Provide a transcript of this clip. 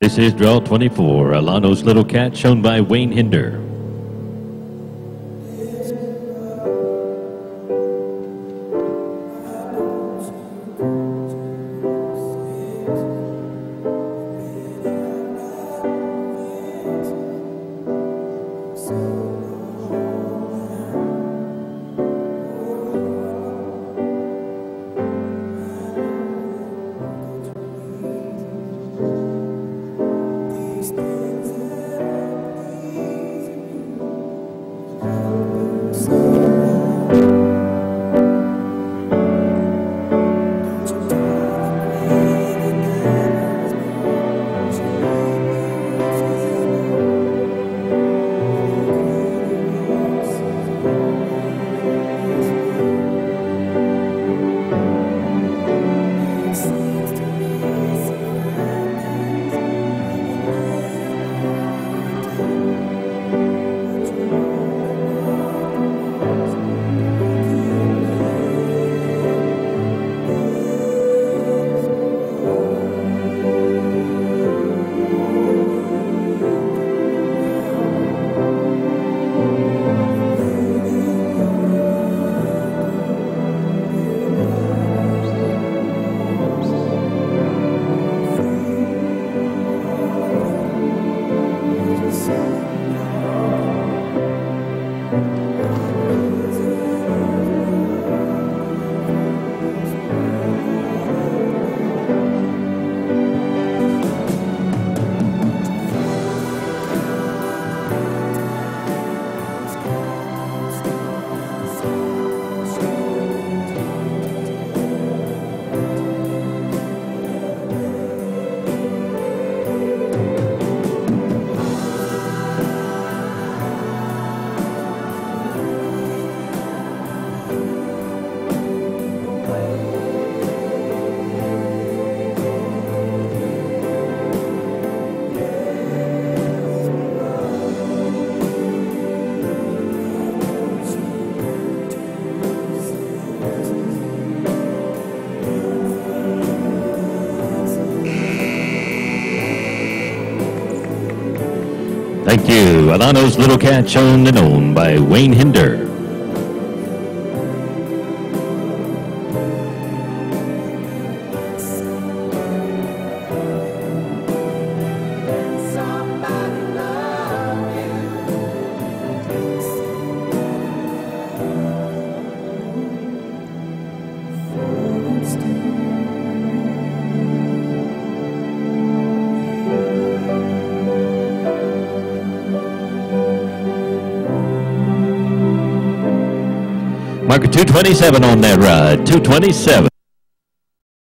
This is draw 24, Alano's Little Cat, shown by Wayne Hinder. Thank you. Alano's Little Cat, shown and owned by Wayne Hinder. Marker 227 on that ride. 227.